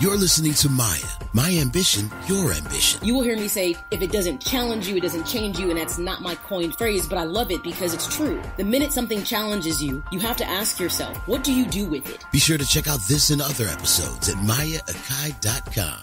You're listening to Maya, My Ambition, Your Ambition. You will hear me say, if it doesn't challenge you, it doesn't change you, and that's not my coined phrase, but I love it because it's true. The minute something challenges you, you have to ask yourself, what do you do with it? Be sure to check out this and other episodes at mayaakai.com.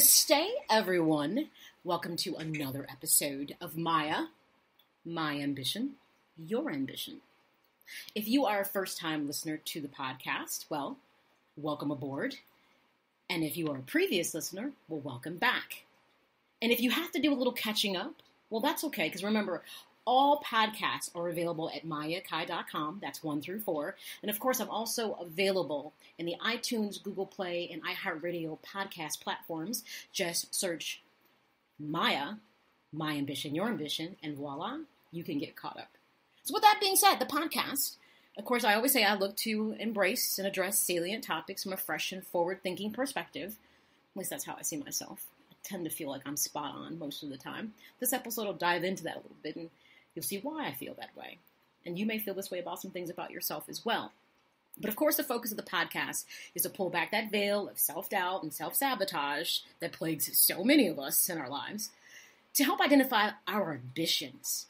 Namaste, everyone. Welcome to another episode of Maya, My Ambition, Your Ambition. If you are a first time listener to the podcast, well, welcome aboard. And if you are a previous listener, well, welcome back. And if you have to do a little catching up, well, that's okay, because remember, all podcasts are available at mayaakai.com. That's one through four. And of course, I'm also available in the iTunes, Google Play, and iHeartRadio podcast platforms. Just search Maya, My Ambition, Your Ambition, and voila, you can get caught up. So, with that being said, the podcast, of course, I always say I look to embrace and address salient topics from a fresh and forward thinking perspective. At least that's how I see myself. I tend to feel like I'm spot on most of the time. This episode will dive into that a little bit and You'll see why I feel that way. And you may feel this way about some things about yourself as well. But of course, the focus of the podcast is to pull back that veil of self doubt and self sabotage that plagues so many of us in our lives to help identify our ambitions.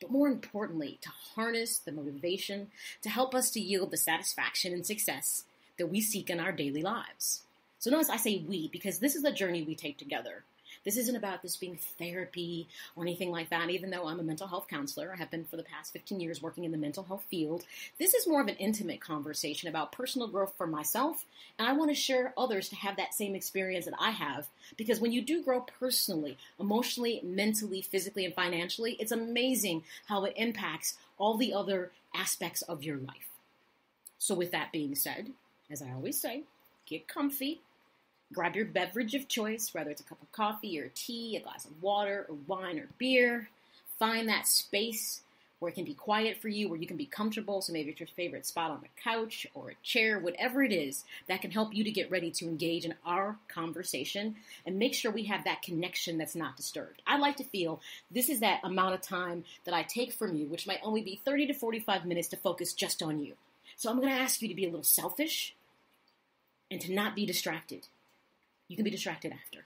But more importantly, to harness the motivation to help us to yield the satisfaction and success that we seek in our daily lives. So notice I say we because this is the journey we take together. This isn't about this being therapy or anything like that, even though I'm a mental health counselor. I have been for the past 15 years working in the mental health field. This is more of an intimate conversation about personal growth for myself, and I want to share others to have that same experience that I have. Because when you do grow personally, emotionally, mentally, physically, and financially, it's amazing how it impacts all the other aspects of your life. So, with that being said, as I always say, get comfy, Grab your beverage of choice, whether it's a cup of coffee or tea, a glass of water or wine or beer. Find that space where it can be quiet for you, where you can be comfortable. So maybe it's your favorite spot on the couch or a chair, whatever it is that can help you to get ready to engage in our conversation and make sure we have that connection that's not disturbed. I like to feel this is that amount of time that I take from you, which might only be 30 to 45 minutes to focus just on you. So I'm going to ask you to be a little selfish and to not be distracted. You can be distracted after.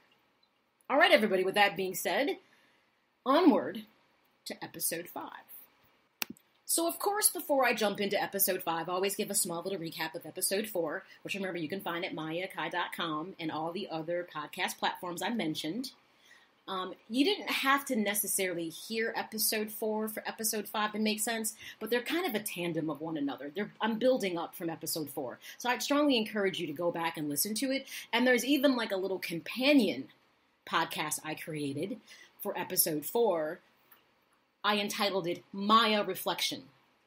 All right, everybody, with that being said, onward to episode 5. So, of course, before I jump into episode 5, I always give a small little recap of episode 4, which remember you can find at mayaakai.com and all the other podcast platforms I mentioned. Um, you didn't have to necessarily hear episode four for episode five to make sense, but they're kind of a tandem of one another. They're, I'm building up from episode four. So I'd strongly encourage you to go back and listen to it. And there's even like a little companion podcast I created for episode four. I entitled it Maya Reflection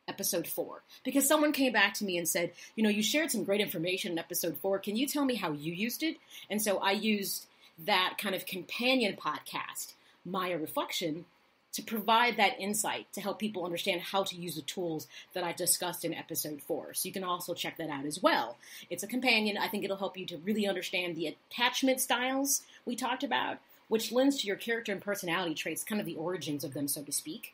episode four because someone came back to me and said, you know, you shared some great information in episode four. Can you tell me how you used it? And so I used that kind of companion podcast, Maya Reflection, to provide that insight to help people understand how to use the tools that I discussed in episode four. So you can also check that out as well. It's a companion. I think it'll help you to really understand the attachment styles we talked about, which lends to your character and personality traits, kind of the origins of them, so to speak.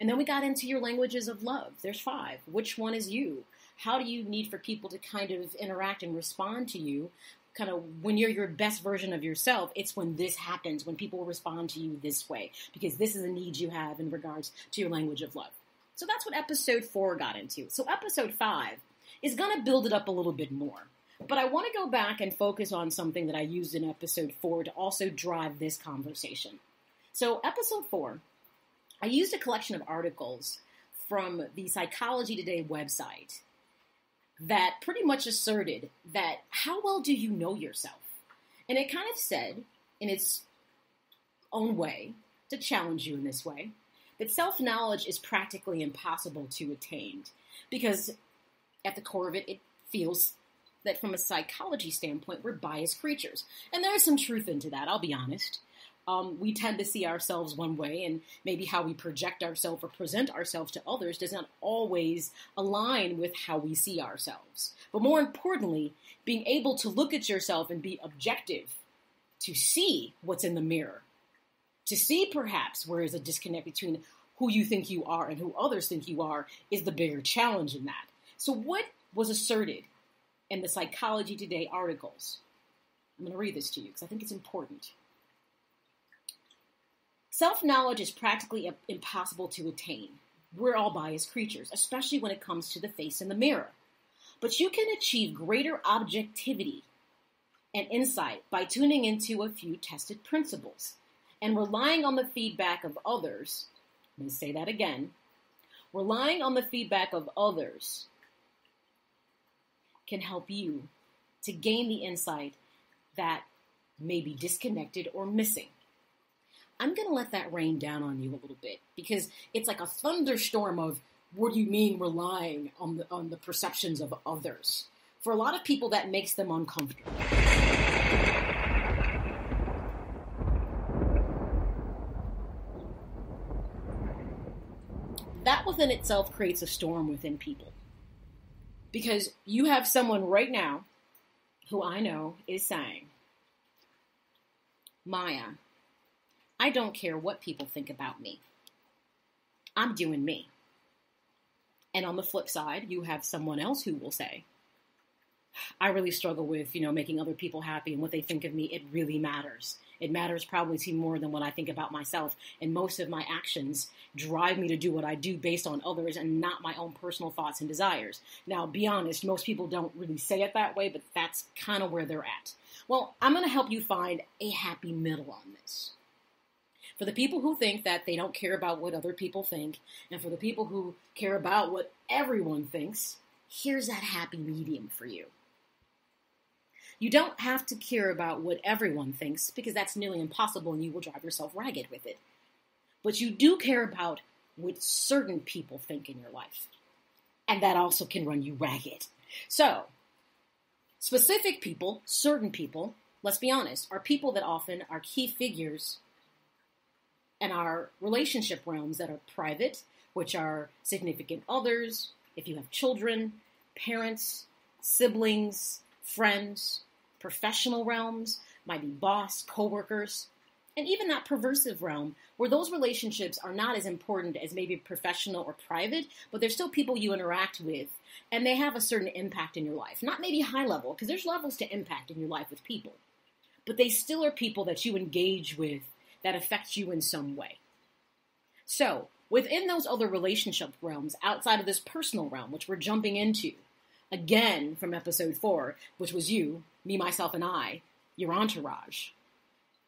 And then we got into your languages of love. There's five. Which one is you? How do you need for people to kind of interact and respond to you? Kind of when you're your best version of yourself, it's when this happens, when people respond to you this way, because this is a need you have in regards to your language of love. So that's what episode four got into. So episode five is going to build it up a little bit more. But I want to go back and focus on something that I used in episode four to also drive this conversation. So, episode four, I used a collection of articles from the Psychology Today website that pretty much asserted that how well do you know yourself? And it kind of said, in its own way, to challenge you in this way, that self knowledge is practically impossible to attain because at the core of it, it feels that from a psychology standpoint, we're biased creatures. And there is some truth into that, I'll be honest. Um, we tend to see ourselves one way, and maybe how we project ourselves or present ourselves to others does not always align with how we see ourselves. But more importantly, being able to look at yourself and be objective, to see what's in the mirror, to see perhaps where is a disconnect between who you think you are and who others think you are is the bigger challenge in that. So, what was asserted in the Psychology Today articles? I'm going to read this to you because I think it's important. Self knowledge is practically impossible to attain. We're all biased creatures, especially when it comes to the face in the mirror. But you can achieve greater objectivity and insight by tuning into a few tested principles and relying on the feedback of others. Let me say that again. Relying on the feedback of others can help you to gain the insight that may be disconnected or missing. I'm going to let that rain down on you a little bit because it's like a thunderstorm of what do you mean relying on the, on the perceptions of others? For a lot of people, that makes them uncomfortable. That within itself creates a storm within people. Because you have someone right now who I know is saying, Maya, I don't care what people think about me. I'm doing me. And on the flip side, you have someone else who will say, I really struggle with, you know, making other people happy and what they think of me. It really matters. It matters probably to more than what I think about myself. And most of my actions drive me to do what I do based on others and not my own personal thoughts and desires. Now, be honest, most people don't really say it that way, but that's kind of where they're at. Well, I'm going to help you find a happy middle on this. For the people who think that they don't care about what other people think, and for the people who care about what everyone thinks, here's that happy medium for you. You don't have to care about what everyone thinks because that's nearly impossible and you will drive yourself ragged with it. But you do care about what certain people think in your life. And that also can run you ragged. So, specific people, certain people, let's be honest, are people that often are key figures in our relationship realms that are private, which are significant others, if you have children, parents, siblings, friends, professional realms, might be boss, coworkers, and even that perversive realm where those relationships are not as important as maybe professional or private, but they're still people you interact with and they have a certain impact in your life. Not maybe high level, because there's levels to impact in your life with people, but they still are people that you engage with that affect you in some way. So, within those other relationship realms outside of this personal realm, which we're jumping into, again from episode four, which was you, me, myself, and I, your entourage.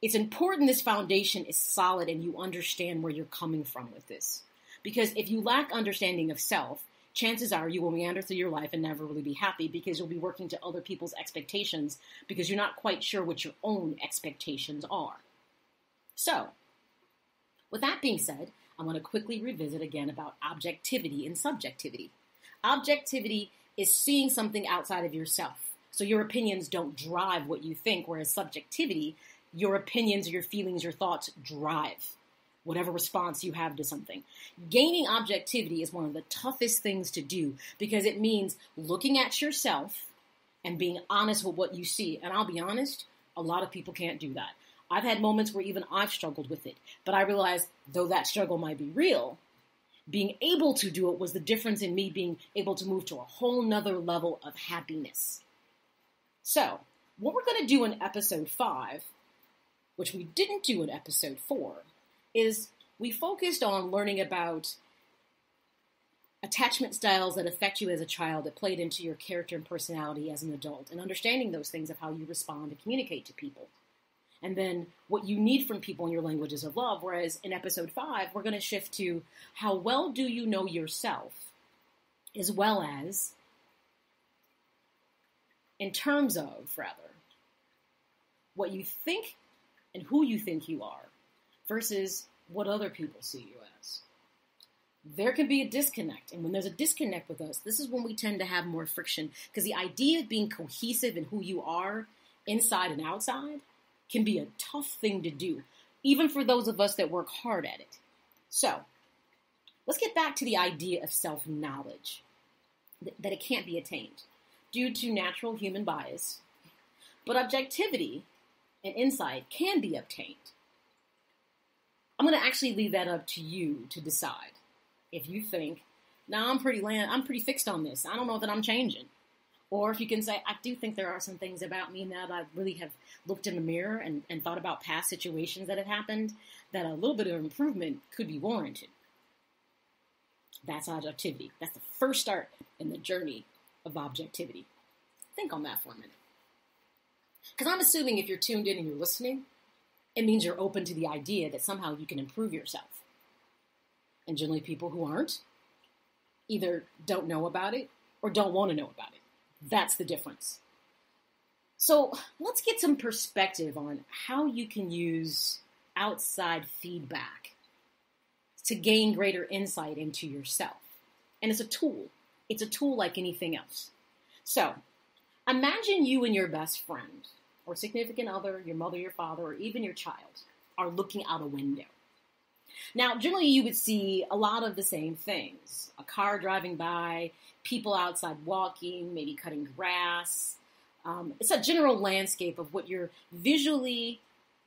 It's important this foundation is solid and you understand where you're coming from with this. Because if you lack understanding of self, chances are you will meander through your life and never really be happy because you'll be working to other people's expectations because you're not quite sure what your own expectations are. So, with that being said, I'm going to quickly revisit again about objectivity and subjectivity. Objectivity is seeing something outside of yourself. So your opinions don't drive what you think, whereas subjectivity, your opinions, your feelings, your thoughts drive whatever response you have to something. Gaining objectivity is one of the toughest things to do because it means looking at yourself and being honest with what you see. And I'll be honest, a lot of people can't do that. I've had moments where even I've struggled with it, but I realized though that struggle might be real, being able to do it was the difference in me being able to move to a whole nother level of happiness. So, what we're going to do in episode five, which we didn't do in episode four, is we focused on learning about attachment styles that affect you as a child that played into your character and personality as an adult, and understanding those things of how you respond and communicate to people and then what you need from people in your languages of love. Whereas in episode five, we're going to shift to how well do you know yourself, as well as in terms of, rather, what you think and who you think you are versus what other people see you as. there can be a disconnect. And when there's a disconnect with us, this is when we tend to have more friction because the idea of being cohesive in who you are inside and outside can be a tough thing to do, even for those of us that work hard at it. So, let's get back to the idea of self knowledge that it can't be attained due to natural human bias. But objectivity and insight can be obtained. I'm going to actually leave that up to you to decide if you think, now I'm pretty land, I'm pretty fixed on this. I don't know that I'm changing. Or if you can say, I do think there are some things about me now that I really have looked in the mirror and, and thought about past situations that have happened, that a little bit of improvement could be warranted. That's objectivity. That's the first start in the journey of objectivity. Think on that for a minute. Because I'm assuming if you're tuned in and you're listening, it means you're open to the idea that somehow you can improve yourself. And generally, people who aren't either don't know about it or don't want to know about it. That's the difference. So let's get some perspective on how you can use outside feedback to gain greater insight into yourself. And it's a tool, it's a tool like anything else. So imagine you and your best friend, or significant other, your mother, your father, or even your child, are looking out a window. Now, generally, you would see a lot of the same things a car driving by, people outside walking, maybe cutting grass. Um, it's a general landscape of what you're visually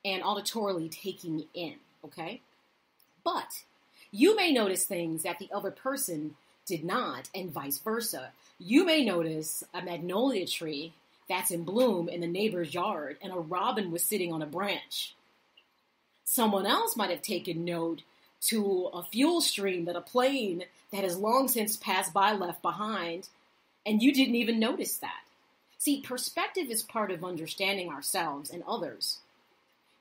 and auditorily taking in, okay? But you may notice things that the other person did not, and vice versa. You may notice a magnolia tree that's in bloom in the neighbor's yard, and a robin was sitting on a branch. Someone else might have taken note to a fuel stream that a plane that has long since passed by left behind, and you didn't even notice that. See, perspective is part of understanding ourselves and others.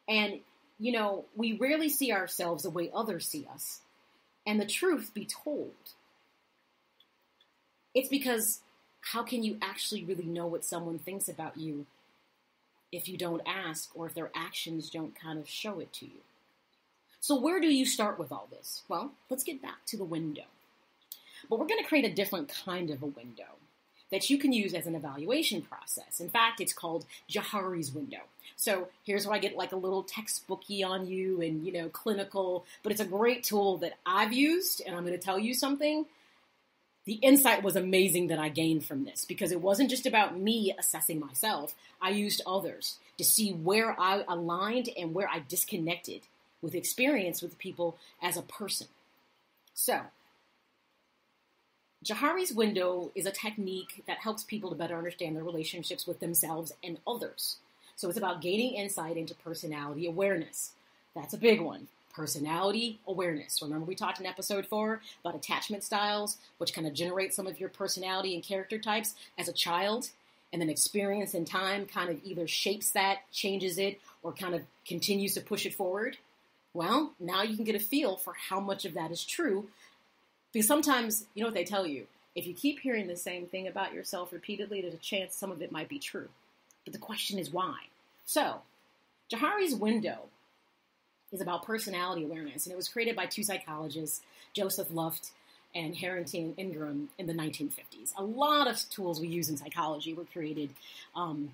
And, you know, we rarely see ourselves the way others see us. And the truth be told, it's because how can you actually really know what someone thinks about you if you don't ask or if their actions don't kind of show it to you. So, where do you start with all this? Well, let's get back to the window. But we're going to create a different kind of a window that you can use as an evaluation process. In fact, it's called Johari's window. So here's where I get like a little textbooky on you and you know clinical, but it's a great tool that I've used, and I'm going to tell you something the insight was amazing that I gained from this because it wasn't just about me assessing myself. I used others to see where I aligned and where I disconnected with experience with people as a person. So, Johari's window is a technique that helps people to better understand their relationships with themselves and others. So, it's about gaining insight into personality awareness. That's a big one personality awareness. Remember, we talked in episode four about attachment styles, which kind of generate some of your personality and character types as a child, and then experience and time kind of either shapes that, changes it, or kind of continues to push it forward. Well, now you can get a feel for how much of that is true. Because sometimes, you know what they tell you? If you keep hearing the same thing about yourself repeatedly, there's a chance some of it might be true. But the question is why? So, Johari's window is about personality awareness, and it was created by two psychologists, Joseph Luft and Harrington Ingham, in the 1950s. A lot of tools we use in psychology were created um,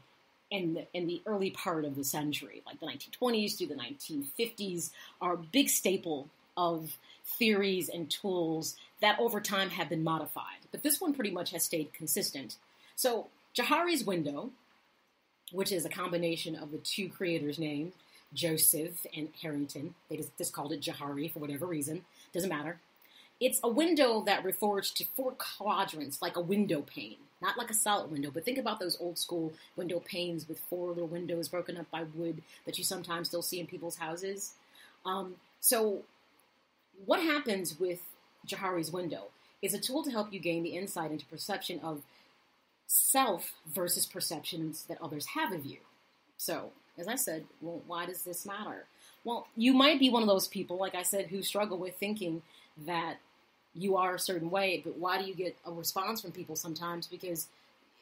in, the, in the early part of the century, like the 1920s through the 1950s, are a big staple of theories and tools that over time have been modified. But this one pretty much has stayed consistent. So, Johari's window, which is a combination of the two creators' names, Joseph and Harrington. They just, just called it Johari for whatever reason. Doesn't matter. It's a window that refers to four quadrants, like a window pane. Not like a solid window, but think about those old school window panes with four little windows broken up by wood that you sometimes still see in people's houses. Um, so, what happens with Johari's window is a tool to help you gain the insight into perception of self versus perceptions that others have of you. So, as I said, well, why does this matter? Well, you might be one of those people, like I said, who struggle with thinking that you are a certain way, but why do you get a response from people sometimes? Because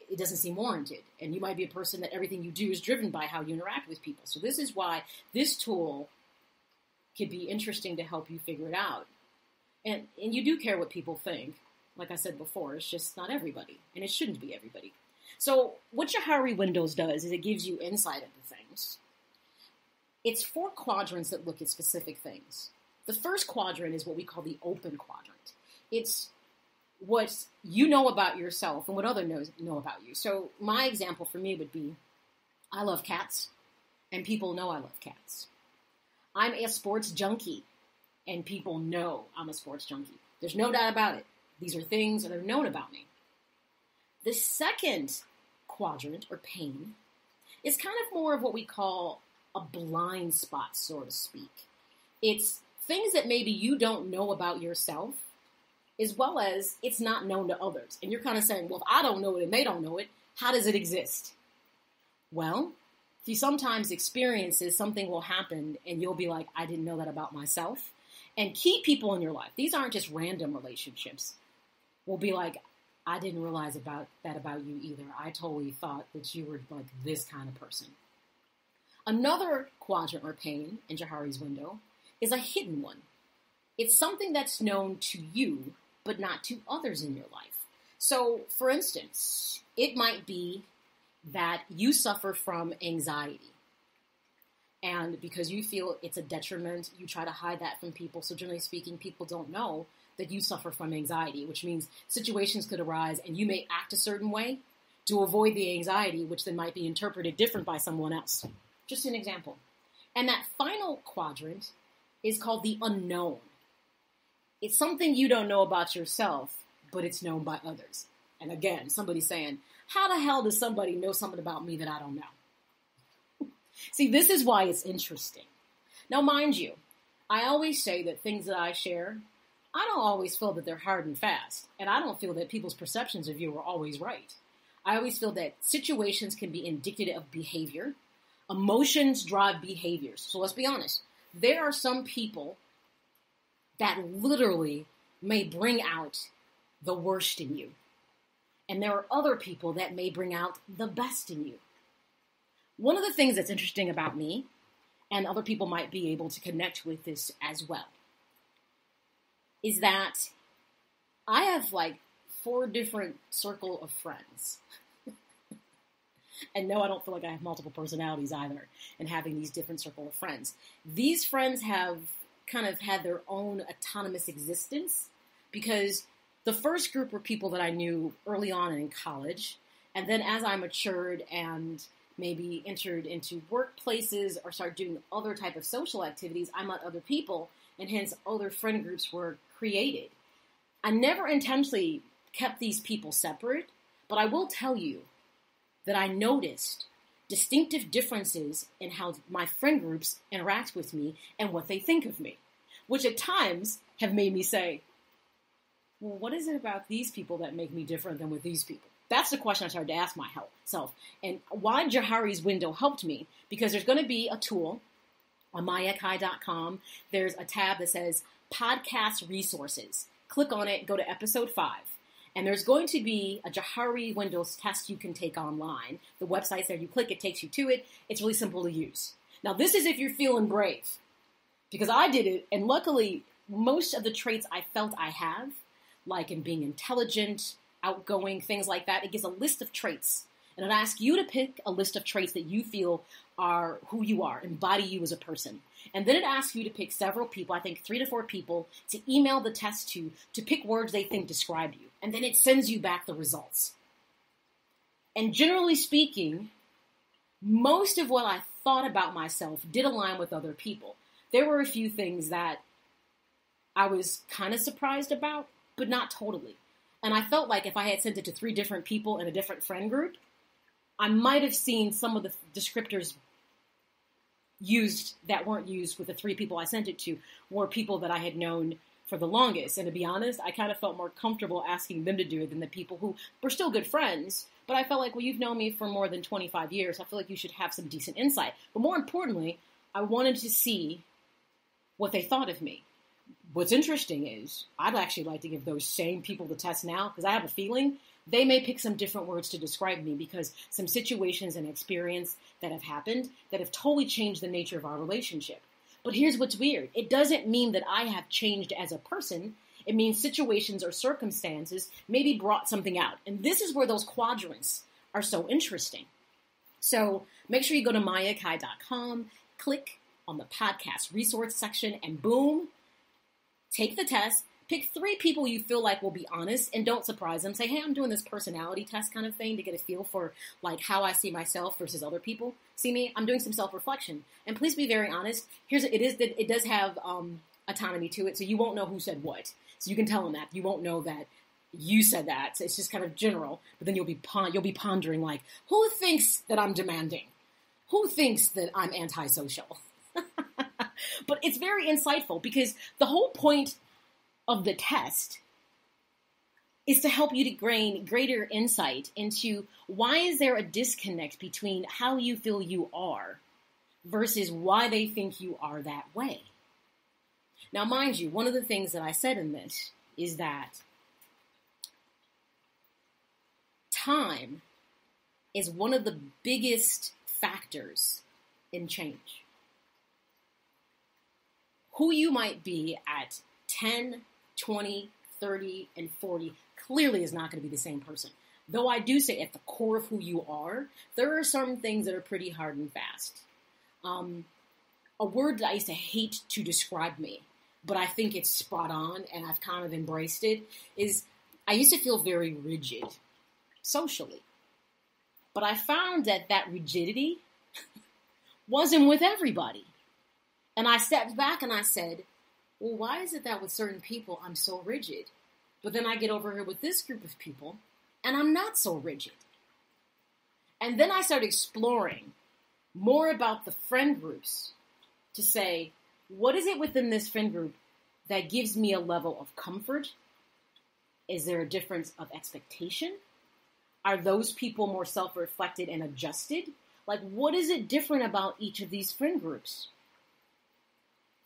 it doesn't seem warranted. And you might be a person that everything you do is driven by how you interact with people. So, this is why this tool could be interesting to help you figure it out. And, and you do care what people think. Like I said before, it's just not everybody, and it shouldn't be everybody. So, what Johari Windows does is it gives you insight into things. It's four quadrants that look at specific things. The first quadrant is what we call the open quadrant. It's what you know about yourself and what other knows, know about you. So, my example for me would be I love cats, and people know I love cats. I'm a sports junkie, and people know I'm a sports junkie. There's no doubt about it. These are things that are known about me. The second quadrant, or pain is kind of more of what we call a blind spot, so to speak. It's things that maybe you don't know about yourself, as well as it's not known to others. And you're kind of saying, well, if I don't know it and they don't know it, how does it exist? Well, if you sometimes experiences, something will happen and you'll be like, I didn't know that about myself. And key people in your life, these aren't just random relationships, will be like, I didn't realize about that about you either. I totally thought that you were like this kind of person. Another quadrant or pane in Johari's window is a hidden one. It's something that's known to you, but not to others in your life. So, for instance, it might be that you suffer from anxiety. And because you feel it's a detriment, you try to hide that from people. So, generally speaking, people don't know that you suffer from anxiety, which means situations could arise and you may act a certain way to avoid the anxiety, which then might be interpreted different by someone else. Just an example. And that final quadrant is called the unknown. It's something you don't know about yourself, but it's known by others. And again, somebody's saying, How the hell does somebody know something about me that I don't know? See, this is why it's interesting. Now, mind you, I always say that things that I share, I don't always feel that they're hard and fast. And I don't feel that people's perceptions of you are always right. I always feel that situations can be indicative of behavior. Emotions drive behaviors. So let's be honest. There are some people that literally may bring out the worst in you. And there are other people that may bring out the best in you. One of the things that's interesting about me, and other people might be able to connect with this as well, is that I have like four different circle of friends. and no, I don't feel like I have multiple personalities either in having these different circle of friends. These friends have kind of had their own autonomous existence because the first group were people that I knew early on in college. And then as I matured and maybe entered into workplaces or started doing other type of social activities, I met other people and hence other friend groups were created. I never intentionally kept these people separate, but I will tell you that I noticed distinctive differences in how my friend groups interact with me and what they think of me, which at times have made me say, well, what is it about these people that make me different than with these people? That's the question I started to ask myself. And why Johari's window helped me, because there's going to be a tool on mayaakai.com. There's a tab that says podcast resources. Click on it, go to episode five. And there's going to be a Johari Windows test you can take online. The website's there. You click, it takes you to it. It's really simple to use. Now, this is if you're feeling brave, because I did it, and luckily, most of the traits I felt I have, like in being intelligent, outgoing, things like that, it gives a list of traits. And it asks you to pick a list of traits that you feel are who you are, embody you as a person. And then it asks you to pick several people, I think three to four people, to email the test to, to pick words they think describe you. And then it sends you back the results. And generally speaking, most of what I thought about myself did align with other people. There were a few things that I was kind of surprised about, but not totally. And I felt like if I had sent it to three different people in a different friend group, I might have seen some of the descriptors used that weren't used with the three people I sent it to were people that I had known for the longest. And to be honest, I kind of felt more comfortable asking them to do it than the people who were still good friends. But I felt like, well, you've known me for more than 25 years. I feel like you should have some decent insight. But more importantly, I wanted to see what they thought of me. What's interesting is I'd actually like to give those same people the test now because I have a feeling they may pick some different words to describe me because some situations and experience that have happened that have totally changed the nature of our relationship. But here's what's weird it doesn't mean that I have changed as a person, It means situations or circumstances maybe brought something out. And this is where those quadrants are so interesting. So make sure you go to mayaakai.com, click on the podcast resource section, and boom, take the test. Pick three people you feel like will be honest and don't surprise them. Say, hey, I'm doing this personality test kind of thing to get a feel for like how I see myself versus other people see me. I'm doing some self reflection. And please be very honest. Here's it is that it does have um, autonomy to it, so you won't know who said what. So you can tell them that. You won't know that you said that. So it's just kind of general, but then you'll be pon- you'll be pondering like, who thinks that I'm demanding? Who thinks that I'm antisocial? but it's very insightful because the whole point of the test is to help you to gain greater insight into why is there a disconnect between how you feel you are versus why they think you are that way. Now, mind you, one of the things that I said in this is that time is one of the biggest factors in change. Who you might be at 10, 20, 30, and 40 clearly is not going to be the same person. Though I do say at the core of who you are, there are some things that are pretty hard and fast. Um, a word that I used to hate to describe me, but I think it's spot on and I've kind of embraced it, is I used to feel very rigid socially. But I found that that rigidity wasn't with everybody. And I stepped back and I said, well, why is it that with certain people I'm so rigid? But then I get over here with this group of people and I'm not so rigid. And then I start exploring more about the friend groups to say, what is it within this friend group that gives me a level of comfort? Is there a difference of expectation? Are those people more self reflected and adjusted? Like, what is it different about each of these friend groups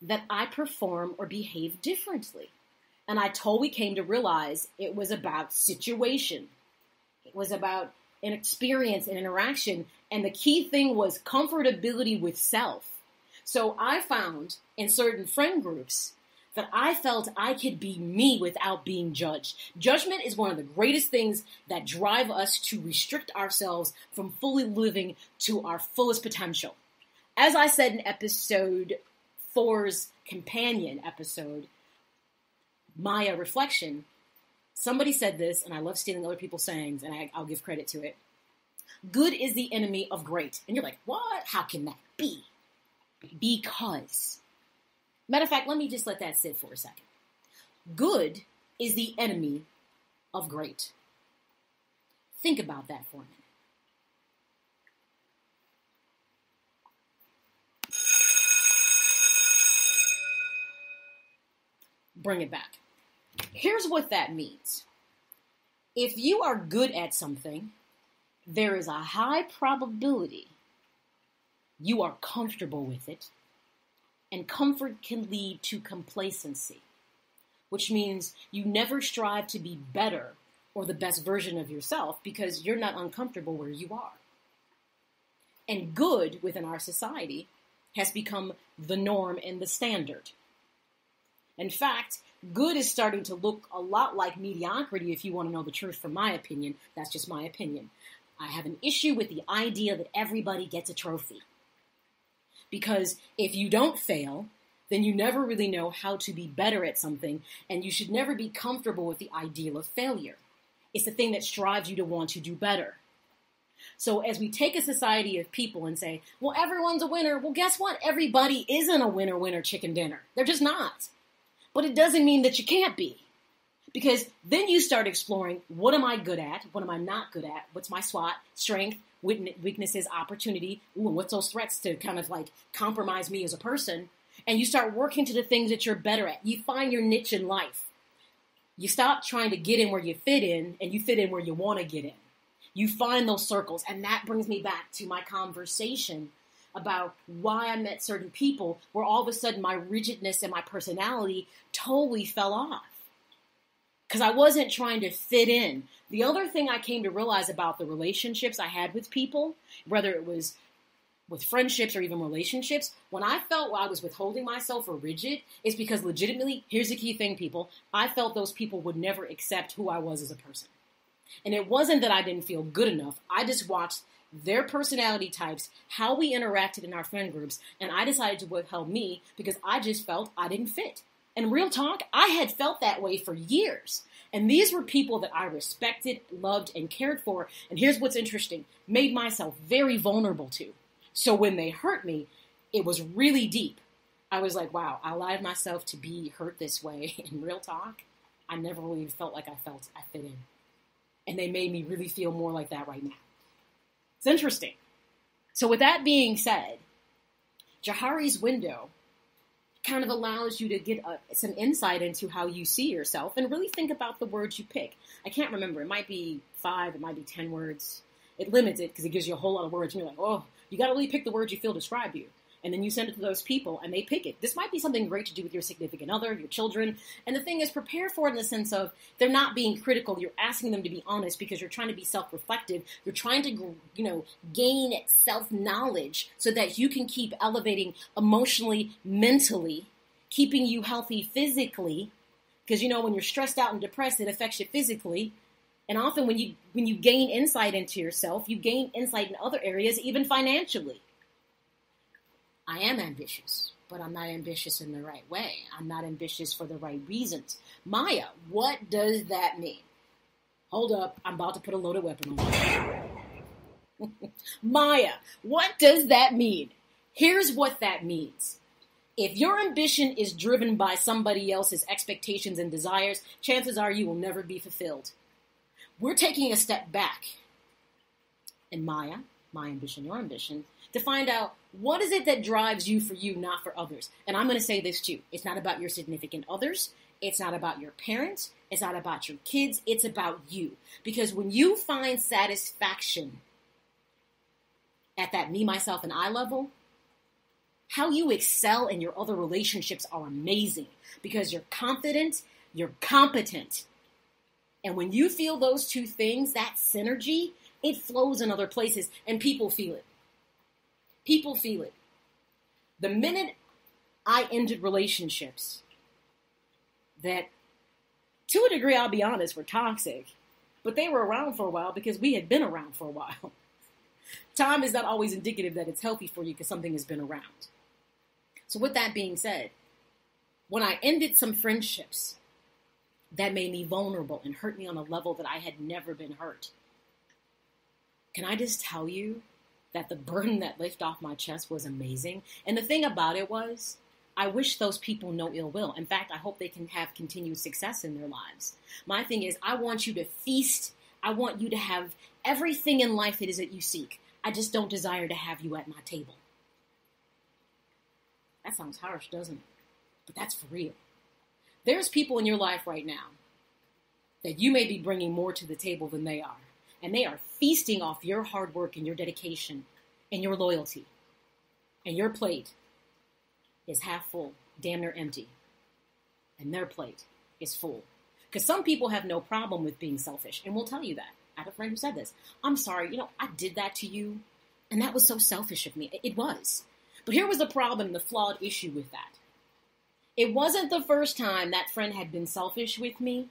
that I perform or behave differently? And I totally came to realize it was about situation. It was about an experience, an interaction. And the key thing was comfortability with self. So I found in certain friend groups that I felt I could be me without being judged. Judgment is one of the greatest things that drive us to restrict ourselves from fully living to our fullest potential. As I said in episode four's companion episode, Maya uh, reflection, somebody said this, and I love stealing other people's sayings, and I, I'll give credit to it. Good is the enemy of great. And you're like, what? How can that be? Because. Matter of fact, let me just let that sit for a second. Good is the enemy of great. Think about that for a minute. Bring it back. Here's what that means. If you are good at something, there is a high probability you are comfortable with it, and comfort can lead to complacency, which means you never strive to be better or the best version of yourself because you're not uncomfortable where you are. And good within our society has become the norm and the standard. In fact, good is starting to look a lot like mediocrity, if you want to know the truth from my opinion. That's just my opinion. I have an issue with the idea that everybody gets a trophy. Because if you don't fail, then you never really know how to be better at something, and you should never be comfortable with the ideal of failure. It's the thing that strives you to want to do better. So, as we take a society of people and say, well, everyone's a winner, well, guess what? Everybody isn't a winner, winner, chicken dinner. They're just not. But it doesn't mean that you can't be. Because then you start exploring what am I good at? What am I not good at? What's my SWOT, strength, weaknesses, opportunity? Ooh, and what's those threats to kind of like compromise me as a person? And you start working to the things that you're better at. You find your niche in life. You stop trying to get in where you fit in and you fit in where you want to get in. You find those circles. And that brings me back to my conversation about why I met certain people where all of a sudden my rigidness and my personality totally fell off. Because I wasn't trying to fit in. The other thing I came to realize about the relationships I had with people, whether it was with friendships or even relationships, when I felt I was withholding myself or rigid, it's because legitimately, here's the key thing, people. I felt those people would never accept who I was as a person. And it wasn't that I didn't feel good enough. I just watched their personality types, how we interacted in our friend groups, and I decided to withhold me because I just felt I didn't fit. And real talk, I had felt that way for years. And these were people that I respected, loved, and cared for. And here's what's interesting made myself very vulnerable to. So when they hurt me, it was really deep. I was like, wow, I allowed myself to be hurt this way. In real talk, I never really felt like I felt I fit in. And they made me really feel more like that right now. It's interesting. So, with that being said, Johari's window kind of allows you to get some insight into how you see yourself and really think about the words you pick. I can't remember. It might be five, it might be 10 words. It limits it because it gives you a whole lot of words. And you're like, oh, you got to really pick the words you feel describe you and then you send it to those people and they pick it. This might be something great to do with your significant other, your children. And the thing is, prepare for it in the sense of they're not being critical. You're asking them to be honest because you're trying to be self reflective. You're trying to, you know, gain self knowledge so that you can keep elevating emotionally, mentally, keeping you healthy physically. Because, you know, when you're stressed out and depressed, it affects you physically. And often when you when you gain insight into yourself, you gain insight in other areas, even financially. I am ambitious, but I'm not ambitious in the right way. I'm not ambitious for the right reasons. Maya, what does that mean? Hold up, I'm about to put a loaded weapon on. you. Maya, what does that mean? Here's what that means. If your ambition is driven by somebody else's expectations and desires, chances are you will never be fulfilled. We're taking a step back. And Maya, my ambition, your ambition, to find out what is it that drives you for you, not for others. And I'm going to say this too it's not about your significant others, it's not about your parents, it's not about your kids, it's about you. Because when you find satisfaction at that me, myself, and I level, how you excel in your other relationships are amazing because you're confident, you're competent. And when you feel those two things, that synergy, it flows in other places and people feel it. People feel it. The minute I ended relationships that, to a degree, I'll be honest, were toxic, but they were around for a while because we had been around for a while. Time is not always indicative that it's healthy for you because something has been around. So, with that being said, when I ended some friendships that made me vulnerable and hurt me on a level that I had never been hurt, can I just tell you that the burden that lifted off my chest was amazing. And the thing about it was, I wish those people no ill will. In fact, I hope they can have continued success in their lives. My thing is, I want you to feast. I want you to have everything in life it is that you seek. I just don't desire to have you at my table. That sounds harsh, doesn't it? But that's for real. There's people in your life right now that you may be bringing more to the table than they are and they are feasting off your hard work and your dedication and your loyalty. And your plate is half full, damn near empty. And their plate is full. Because some people have no problem with being selfish, and we'll tell you that. I have a friend who said this. I'm sorry, you know, I did that to you, and that was so selfish of me. It was. But here was the problem, the flawed issue with that. It wasn't the first time that friend had been selfish with me,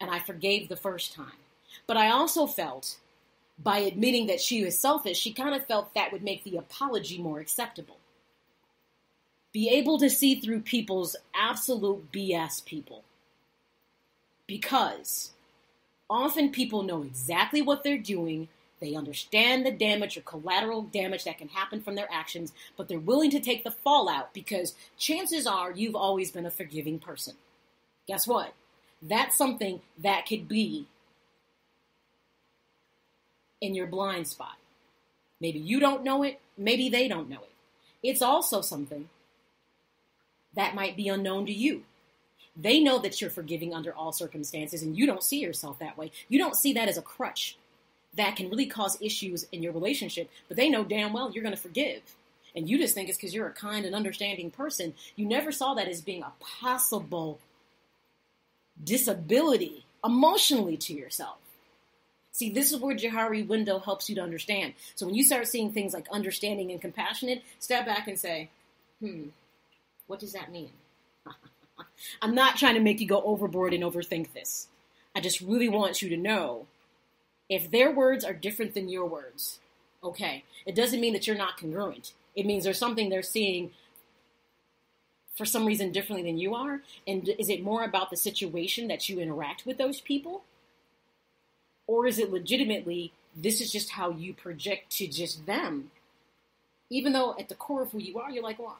and I forgave the first time. But I also felt by admitting that she was selfish, she kind of felt that would make the apology more acceptable. Be able to see through people's absolute BS people. Because often people know exactly what they're doing, they understand the damage or collateral damage that can happen from their actions, but they're willing to take the fallout because chances are you've always been a forgiving person. Guess what? That's something that could be in your blind spot. Maybe you don't know it, maybe they don't know it. It's also something that might be unknown to you. They know that you're forgiving under all circumstances, and you don't see yourself that way. You don't see that as a crutch that can really cause issues in your relationship, but they know damn well you're going to forgive. And you just think it's because you're a kind and understanding person. You never saw that as being a possible disability emotionally to yourself. See, this is where Johari window helps you to understand. So when you start seeing things like understanding and compassionate, step back and say, hmm, what does that mean? I'm not trying to make you go overboard and overthink this. I just really want you to know if their words are different than your words, okay, it doesn't mean that you're not congruent. It means there's something they're seeing for some reason differently than you are? And is it more about the situation that you interact with those people? Or is it legitimately, this is just how you project to just them? Even though at the core of who you are, you're like, well,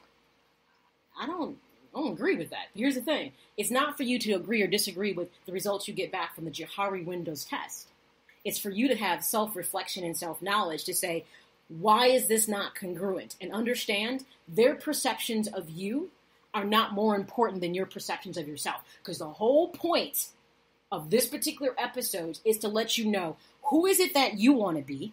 I don't, I don't agree with that. Here's the thing it's not for you to agree or disagree with the results you get back from the Johari Windows test. It's for you to have self reflection and self knowledge to say, why is this not congruent? And understand their perceptions of you are not more important than your perceptions of yourself. Because the whole point of this particular episode is to let you know who is it that you want to be.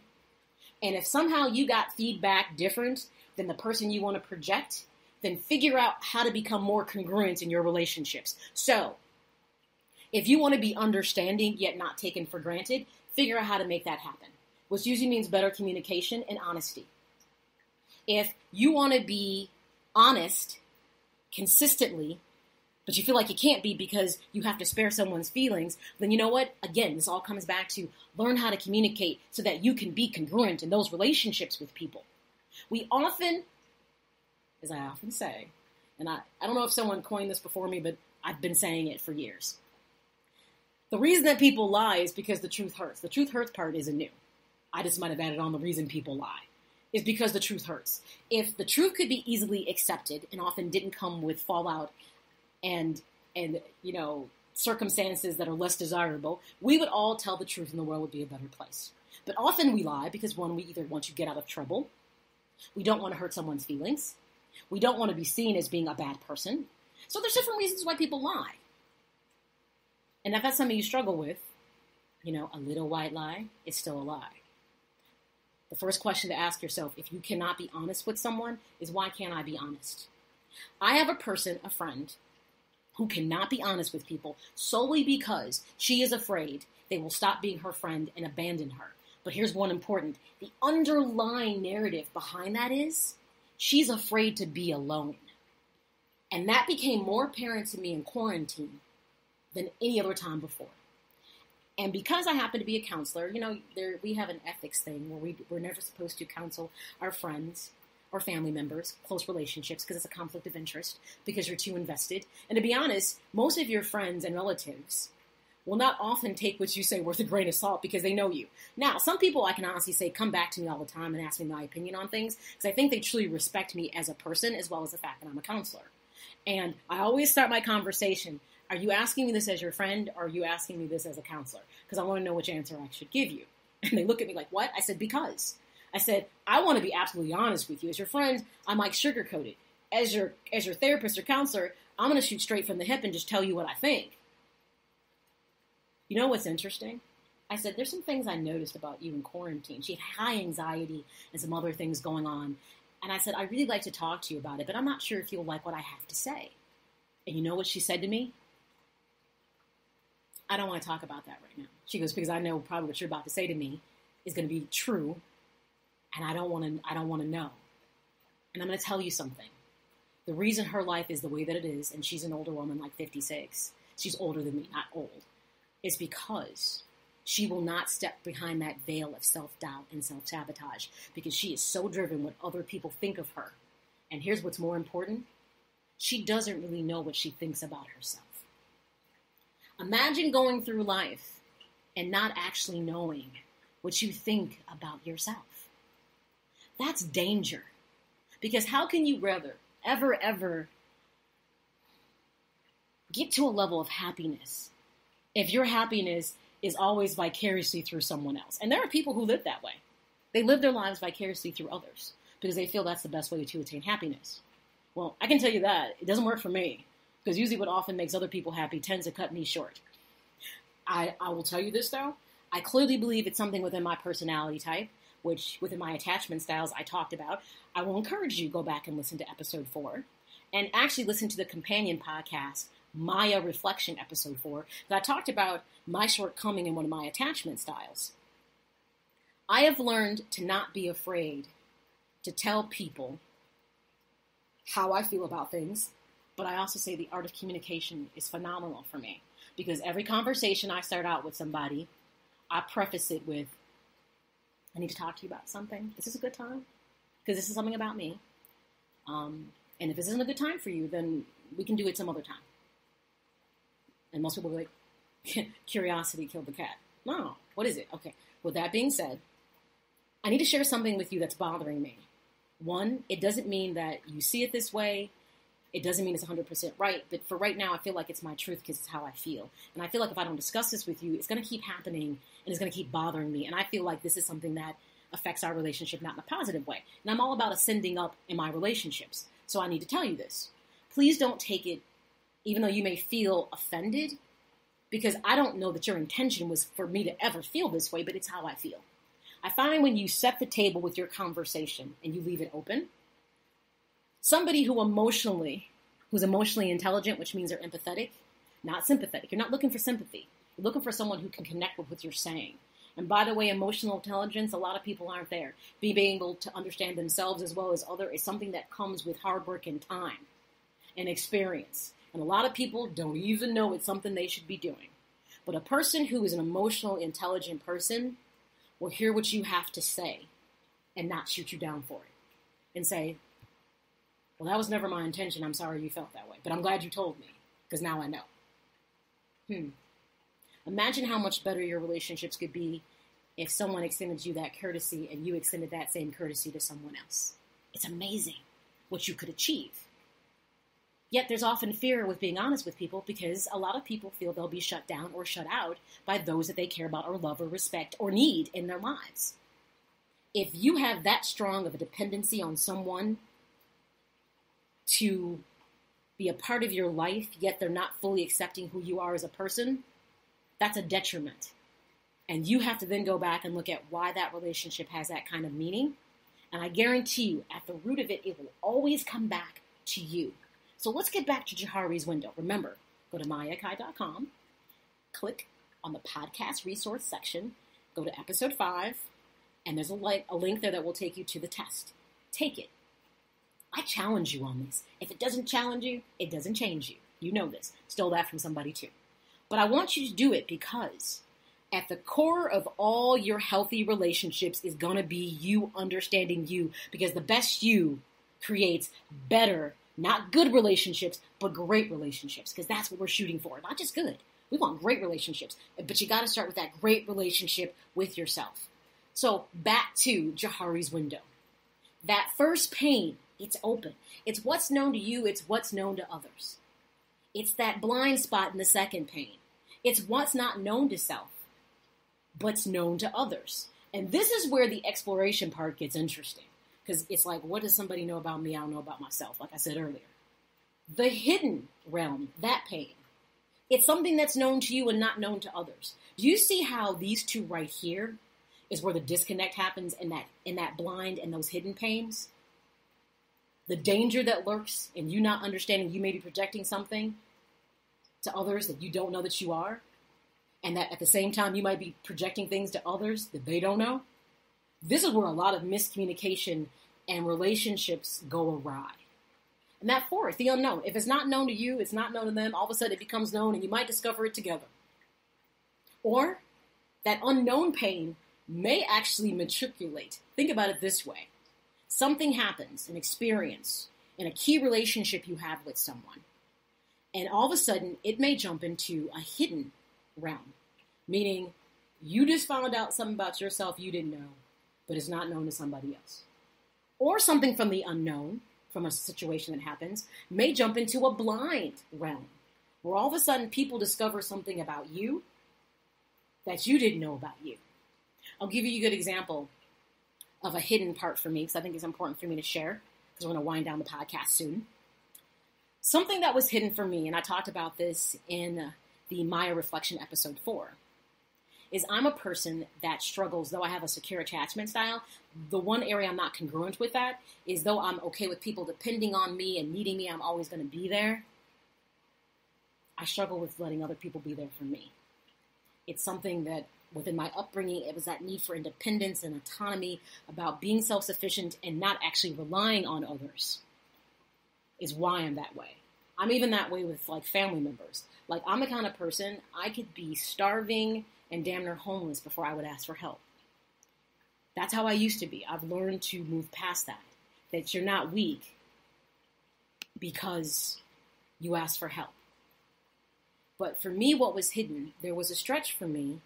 And if somehow you got feedback different than the person you want to project, then figure out how to become more congruent in your relationships. So, if you want to be understanding yet not taken for granted, figure out how to make that happen, which usually means better communication and honesty. If you want to be honest consistently, but you feel like you can't be because you have to spare someone's feelings, then you know what? Again, this all comes back to learn how to communicate so that you can be congruent in those relationships with people. We often, as I often say, and I, I don't know if someone coined this before me, but I've been saying it for years. The reason that people lie is because the truth hurts. The truth hurts part isn't new. I just might have added on the reason people lie is because the truth hurts. If the truth could be easily accepted and often didn't come with fallout and and you know circumstances that are less desirable, we would all tell the truth and the world would be a better place. But often we lie because one, we either want to get out of trouble, we don't want to hurt someone's feelings, we don't want to be seen as being a bad person. So there's different reasons why people lie. And if that's something you struggle with, you know, a little white lie is still a lie. The first question to ask yourself if you cannot be honest with someone is why can't I be honest? I have a person, a friend, who cannot be honest with people solely because she is afraid they will stop being her friend and abandon her. But here's one important the underlying narrative behind that is she's afraid to be alone. And that became more apparent to me in quarantine than any other time before. And because I happen to be a counselor, you know, there we have an ethics thing where we we're never supposed to counsel our friends or family members, close relationships, because it's a conflict of interest, because you're too invested. And to be honest, most of your friends and relatives will not often take what you say worth a grain of salt because they know you. Now, some people I can honestly say come back to me all the time and ask me my opinion on things because I think they truly respect me as a person as well as the fact that I'm a counselor. And I always start my conversation are you asking me this as your friend or are you asking me this as a counselor? Because I want to know which answer I should give you. And they look at me like, what? I said, because. I said, I want to be absolutely honest with you. As your friend, I'm like sugarcoated. As your as your therapist or counselor, I'm going to shoot straight from the hip and just tell you what I think. You know what's interesting? I said, there's some things I noticed about you in quarantine. She had high anxiety and some other things going on. And I said, I'd really like to talk to you about it, but I'm not sure if you'll like what I have to say. And you know what she said to me? I don't want to talk about that right now. She goes, because I know probably what you're about to say to me is going to be true, and I don't want to. I don't want to know. And I'm going to tell you something. The reason her life is the way that it is, and she's an older woman, like 56. She's older than me, not old, is because she will not step behind that veil of self doubt and self sabotage because she is so driven what other people think of her. And here's what's more important she doesn't really know what she thinks about herself. Imagine going through life and not actually knowing what you think about yourself. That's danger. Because how can you rather ever, ever get to a level of happiness if your happiness is always vicariously through someone else? And there are people who live that way. They live their lives vicariously through others because they feel that's the best way to attain happiness. Well, I can tell you that it doesn't work for me because usually what often makes other people happy tends to cut me short. I, I will tell you this though, I clearly believe it's something within my personality type, which within my attachment styles I talked about. I will encourage you go back and listen to episode four and actually listen to the companion podcast, Maya Reflection episode four, that I talked about my shortcoming in one of my attachment styles. I have learned to not be afraid to tell people how I feel about things, but I also say the art of communication is phenomenal for me because every conversation I start out with somebody, I preface it with, I need to talk to you about something. Is this a good time? Because this is something about me. Um, and if this isn't a good time for you, then we can do it some other time. And most people are like, curiosity killed the cat. No, what is it? Okay. With that being said, I need to share something with you that's bothering me. One, it doesn't mean that you see it this way. It doesn't mean it's 100% right, but for right now, I feel like it's my truth because it's how I feel. And I feel like if I don't discuss this with you, it's going to keep happening and it's going to keep bothering me. And I feel like this is something that affects our relationship not in a positive way. And I'm all about ascending up in my relationships. So I need to tell you this. Please don't take it, even though you may feel offended, because I don't know that your intention was for me to ever feel this way, but it's how I feel. I find when you set the table with your conversation and you leave it open, somebody who emotionally, who's emotionally intelligent, which means they're empathetic, not sympathetic. You're not looking for sympathy. You're looking for someone who can connect with what you're saying. And by the way, emotional intelligence, a lot of people aren't there. Being able to understand themselves as well as other is something that comes with hard work and time and experience. And a lot of people don't even know it's something they should be doing. But a person who is an emotional, intelligent person will hear what you have to say and not shoot you down for it and say, Well, that was never my intention. I'm sorry you felt that way, but I'm glad you told me because now I know. Hmm. Imagine how much better your relationships could be if someone extended you that courtesy and you extended that same courtesy to someone else. It's amazing what you could achieve. Yet there's often fear with being honest with people because a lot of people feel they'll be shut down or shut out by those that they care about or love or respect or need in their lives. If you have that strong of a dependency on someone to be a part of your life, yet they're not fully accepting who you are as a person, that's a detriment. And you have to then go back and look at why that relationship has that kind of meaning. And I guarantee you, at the root of it, it will always come back to you. So let's get back to Johari's window. Remember, go to mayaakai.com, click on the podcast resource section, go to episode five, and there's a, li- a link there that will take you to the test. Take it. I challenge you on this. If it doesn't challenge you, it doesn't change you. You know this. Stole that from somebody too. But I want you to do it because at the core of all your healthy relationships is going to be you understanding you because the best you creates better not good relationships, but great relationships, because that's what we're shooting for. Not just good. We want great relationships, but you got to start with that great relationship with yourself. So back to Johari's window. That first pane, it's open. It's what's known to you, it's what's known to others. It's that blind spot in the second pane. It's what's not known to self, but's known to others. And this is where the exploration part gets interesting. Because it's like, what does somebody know about me I don't know about myself, like I said earlier? The hidden realm, that pane. It's something that's known to you and not known to others. Do you see how these two right here is where the disconnect happens in that in that blind and those hidden panes? The danger that lurks in you not understanding you may be projecting something to others that you don't know that you are, and that at the same time you might be projecting things to others that they don't know. This is where a lot of miscommunication and relationships go awry. And that fourth, the unknown. If it's not known to you, it's not known to them, all of a sudden it becomes known and you might discover it together. Or that unknown pane may actually matriculate. Think about it this way something happens, an experience, in a key relationship you have with someone. And all of a sudden, it may jump into a hidden realm, meaning you just found out something about yourself you didn't know, but is not known to somebody else or something from the unknown, from a situation that happens, may jump into a blind realm, where all of a sudden people discover something about you that you didn't know about you. I'll give you a good example of a hidden part for me because I think it's important for me to share because we're going to wind down the podcast soon. Something that was hidden for me, and I talked about this in the Maya Reflection episode 4, is I'm a person that struggles, though I have a secure attachment style. The one area I'm not congruent with that is though I'm okay with people depending on me and needing me, I'm always going to be there. I struggle with letting other people be there for me. It's something that within my upbringing, it was that need for independence and autonomy, about being self sufficient and not actually relying on others, is why I'm that way. I'm even that way with like family members. Like, I'm the kind of person I could be starving and damn near homeless before I would ask for help. That's how I used to be. I've learned to move past that. That you're not weak because you ask for help. But for me, what was hidden, there was a stretch for me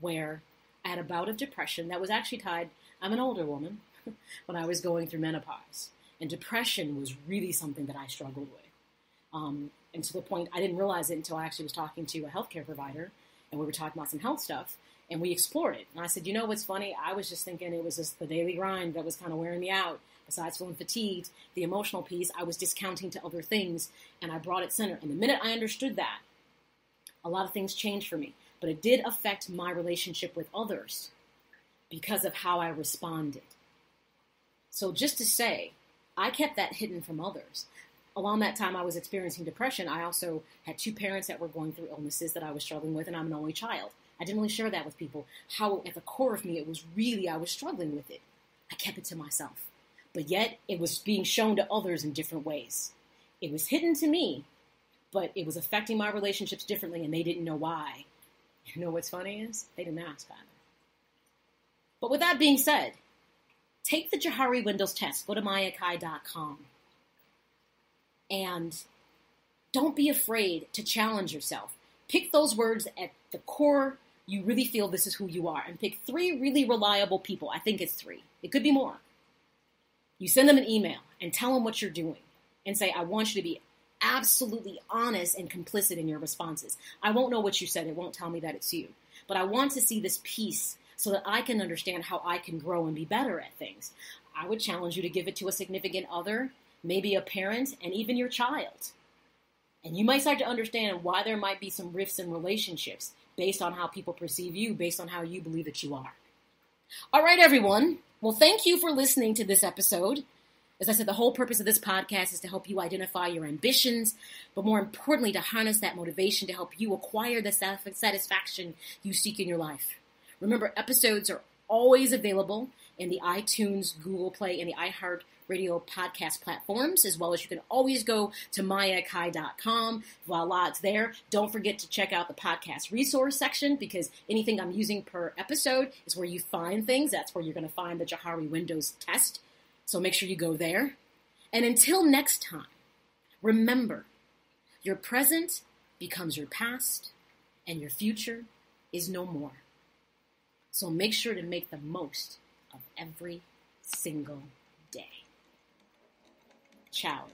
where I had a bout of depression that was actually tied, I'm an older woman, when I was going through menopause. And depression was really something that I struggled with. Um, and to the point, I didn't realize it until I actually was talking to a healthcare provider and we were talking about some health stuff and we explored it. And I said, you know what's funny? I was just thinking it was just the daily grind that was kind of wearing me out. Besides feeling fatigued, the emotional piece, I was discounting to other things and I brought it center. And the minute I understood that, a lot of things changed for me. But it did affect my relationship with others because of how I responded. So just to say, I kept that hidden from others. Along that time I was experiencing depression, I also had two parents that were going through illnesses that I was struggling with, and I'm an only child. I didn't really share that with people. How, at the core of me, it was really, I was struggling with it. I kept it to myself. But yet, it was being shown to others in different ways. It was hidden to me, but it was affecting my relationships differently, and they didn't know why. You know what's funny is? They didn't ask either. But with that being said, take the Johari Windows test. Go to mayaakai.com. And don't be afraid to challenge yourself. Pick those words at the core you really feel this is who you are and pick three really reliable people. I think it's three. It could be more. You send them an email and tell them what you're doing and say, I want you to be absolutely honest and complicit in your responses. I won't know what you said. It won't tell me that it's you. But I want to see this piece so that I can understand how I can grow and be better at things. I would challenge you to give it to a significant other, maybe a parent, and even your child. And you might start to understand why there might be some rifts in relationships based on how people perceive you, based on how you believe that you are. All right, everyone. Well, thank you for listening to this episode. As I said, the whole purpose of this podcast is to help you identify your ambitions, but more importantly, to harness that motivation to help you acquire the satisfaction you seek in your life. Remember, episodes are always available in the iTunes, Google Play, and the iHeart Radio podcast platforms, as well as you can always go to mayaakai.com. Voila, it's there. Don't forget to check out the podcast resource section because anything I'm using per episode is where you find things. That's where you're going to find the Johari Windows test so make sure you go there. And until next time, remember your present becomes your past, and your future is no more. So make sure to make the most of every single day. Ciao.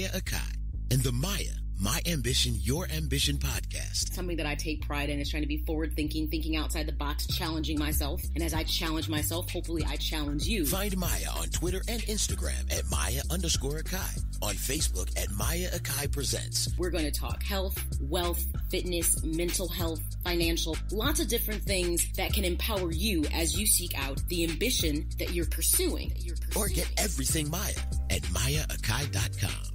Maya Akai and the Maya, My Ambition, Your Ambition podcast. Something that I take pride in is trying to be forward thinking, thinking outside the box, challenging myself. And as I challenge myself, hopefully I challenge you. Find Maya on Twitter and Instagram at Maya underscore Akai. On Facebook at Maya Akai Presents. We're going to talk health, wealth, fitness, mental health, financial, lots of different things that can empower you as you seek out the ambition that you're pursuing. That you're pursuing. Or get everything Maya at mayaakai.com.